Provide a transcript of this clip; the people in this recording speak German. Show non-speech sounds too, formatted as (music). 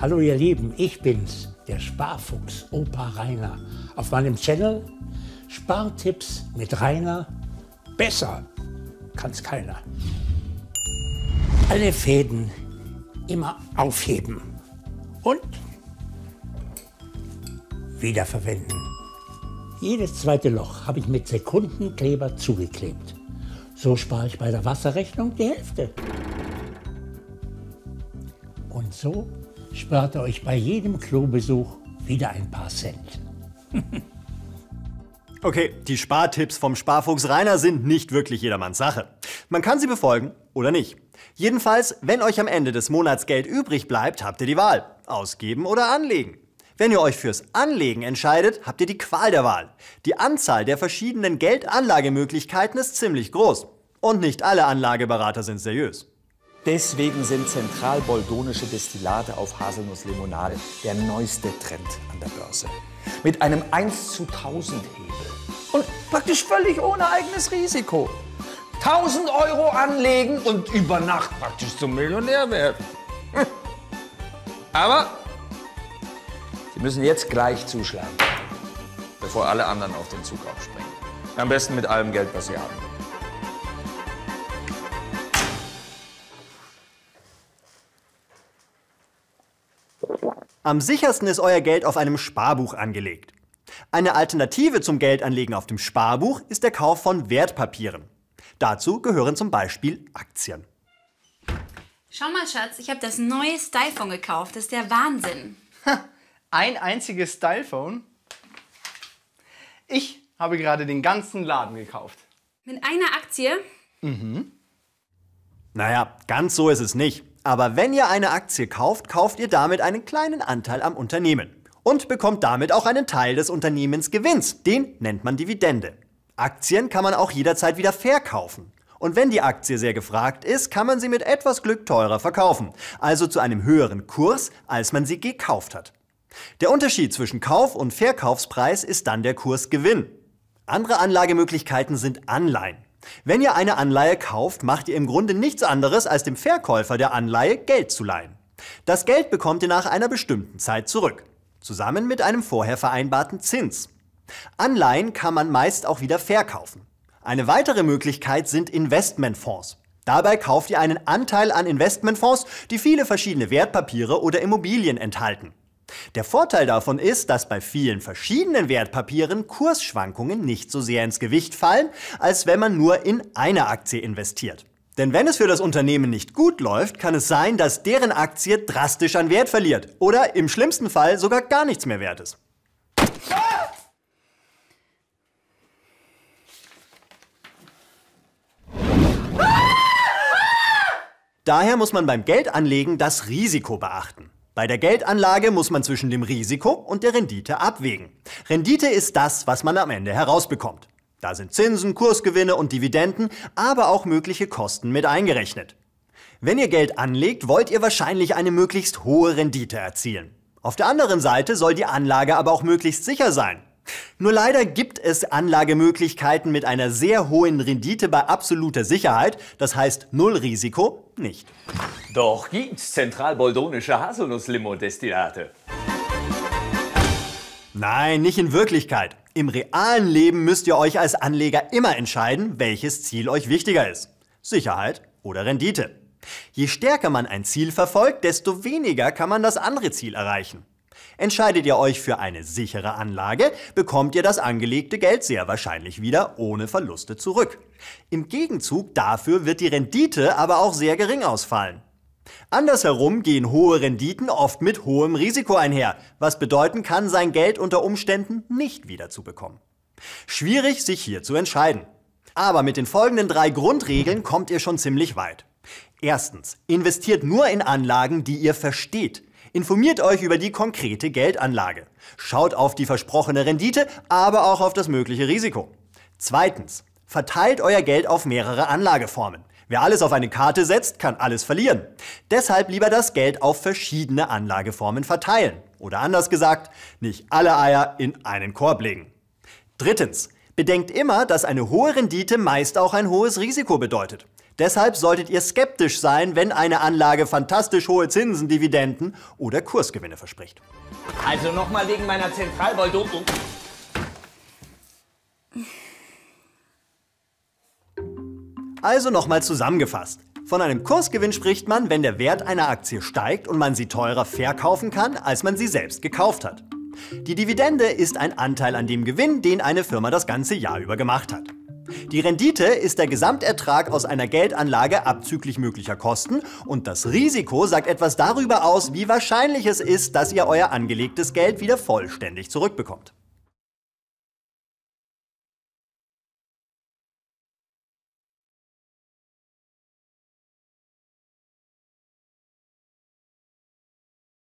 Hallo ihr Lieben, ich bin's, der Sparfuchs Opa Rainer. Auf meinem Channel Spartipps mit Rainer. Besser kann's keiner. Alle Fäden immer aufheben und wiederverwenden. Jedes zweite Loch habe ich mit Sekundenkleber zugeklebt. So spare ich bei der Wasserrechnung die Hälfte. Und so spart euch bei jedem Klobesuch wieder ein paar Cent. (laughs) Okay, die Spartipps vom Sparfuchs Rainer sind nicht wirklich jedermanns Sache. Man kann sie befolgen oder nicht. Jedenfalls, wenn euch am Ende des Monats Geld übrig bleibt, habt ihr die Wahl. Ausgeben oder anlegen. Wenn ihr euch fürs Anlegen entscheidet, habt ihr die Qual der Wahl. Die Anzahl der verschiedenen Geldanlagemöglichkeiten ist ziemlich groß. Und nicht alle Anlageberater sind seriös. Deswegen sind zentralboldonische Destillate auf Haselnusslimonade der neueste Trend an der Börse. Mit einem 1 zu 1000 Hebel. Und praktisch völlig ohne eigenes Risiko. 1000 Euro anlegen und über Nacht praktisch zum Millionär werden. (laughs) Aber Sie müssen jetzt gleich zuschlagen, bevor alle anderen auf den Zug aufspringen. Am besten mit allem Geld, was Sie haben. Am sichersten ist euer Geld auf einem Sparbuch angelegt. Eine Alternative zum Geldanlegen auf dem Sparbuch ist der Kauf von Wertpapieren. Dazu gehören zum Beispiel Aktien. Schau mal, Schatz, ich habe das neue Stylephone gekauft. Das ist der Wahnsinn. Ein einziges Stylephone? Ich habe gerade den ganzen Laden gekauft. Mit einer Aktie? Naja, ganz so ist es nicht. Aber wenn ihr eine Aktie kauft, kauft ihr damit einen kleinen Anteil am Unternehmen. Und bekommt damit auch einen Teil des Unternehmensgewinns. Den nennt man Dividende. Aktien kann man auch jederzeit wieder verkaufen. Und wenn die Aktie sehr gefragt ist, kann man sie mit etwas Glück teurer verkaufen. Also zu einem höheren Kurs, als man sie gekauft hat. Der Unterschied zwischen Kauf- und Verkaufspreis ist dann der Kursgewinn. Andere Anlagemöglichkeiten sind Anleihen. Wenn ihr eine Anleihe kauft, macht ihr im Grunde nichts anderes, als dem Verkäufer der Anleihe Geld zu leihen. Das Geld bekommt ihr nach einer bestimmten Zeit zurück, zusammen mit einem vorher vereinbarten Zins. Anleihen kann man meist auch wieder verkaufen. Eine weitere Möglichkeit sind Investmentfonds. Dabei kauft ihr einen Anteil an Investmentfonds, die viele verschiedene Wertpapiere oder Immobilien enthalten. Der Vorteil davon ist, dass bei vielen verschiedenen Wertpapieren Kursschwankungen nicht so sehr ins Gewicht fallen, als wenn man nur in eine Aktie investiert. Denn wenn es für das Unternehmen nicht gut läuft, kann es sein, dass deren Aktie drastisch an Wert verliert oder im schlimmsten Fall sogar gar nichts mehr wert ist. Daher muss man beim Geldanlegen das Risiko beachten. Bei der Geldanlage muss man zwischen dem Risiko und der Rendite abwägen. Rendite ist das, was man am Ende herausbekommt. Da sind Zinsen, Kursgewinne und Dividenden, aber auch mögliche Kosten mit eingerechnet. Wenn ihr Geld anlegt, wollt ihr wahrscheinlich eine möglichst hohe Rendite erzielen. Auf der anderen Seite soll die Anlage aber auch möglichst sicher sein. Nur leider gibt es Anlagemöglichkeiten mit einer sehr hohen Rendite bei absoluter Sicherheit, das heißt Null Risiko, nicht. Doch gibt's zentralboldonische Haselnuss-Limo-Destillate. Nein, nicht in Wirklichkeit. Im realen Leben müsst ihr euch als Anleger immer entscheiden, welches Ziel euch wichtiger ist. Sicherheit oder Rendite. Je stärker man ein Ziel verfolgt, desto weniger kann man das andere Ziel erreichen. Entscheidet ihr euch für eine sichere Anlage, bekommt ihr das angelegte Geld sehr wahrscheinlich wieder ohne Verluste zurück. Im Gegenzug dafür wird die Rendite aber auch sehr gering ausfallen. Andersherum gehen hohe Renditen oft mit hohem Risiko einher, was bedeuten kann, sein Geld unter Umständen nicht wiederzubekommen. Schwierig, sich hier zu entscheiden. Aber mit den folgenden drei Grundregeln kommt ihr schon ziemlich weit. Erstens, investiert nur in Anlagen, die ihr versteht. Informiert euch über die konkrete Geldanlage. Schaut auf die versprochene Rendite, aber auch auf das mögliche Risiko. Zweitens, verteilt euer Geld auf mehrere Anlageformen. Wer alles auf eine Karte setzt, kann alles verlieren. Deshalb lieber das Geld auf verschiedene Anlageformen verteilen. Oder anders gesagt, nicht alle Eier in einen Korb legen. Drittens, bedenkt immer, dass eine hohe Rendite meist auch ein hohes Risiko bedeutet. Deshalb solltet ihr skeptisch sein, wenn eine Anlage fantastisch hohe Zinsen, Dividenden oder Kursgewinne verspricht. Also nochmal wegen meiner Zentralboldo. Also nochmal zusammengefasst. Von einem Kursgewinn spricht man, wenn der Wert einer Aktie steigt und man sie teurer verkaufen kann, als man sie selbst gekauft hat. Die Dividende ist ein Anteil an dem Gewinn, den eine Firma das ganze Jahr über gemacht hat. Die Rendite ist der Gesamtertrag aus einer Geldanlage abzüglich möglicher Kosten und das Risiko sagt etwas darüber aus, wie wahrscheinlich es ist, dass ihr euer angelegtes Geld wieder vollständig zurückbekommt.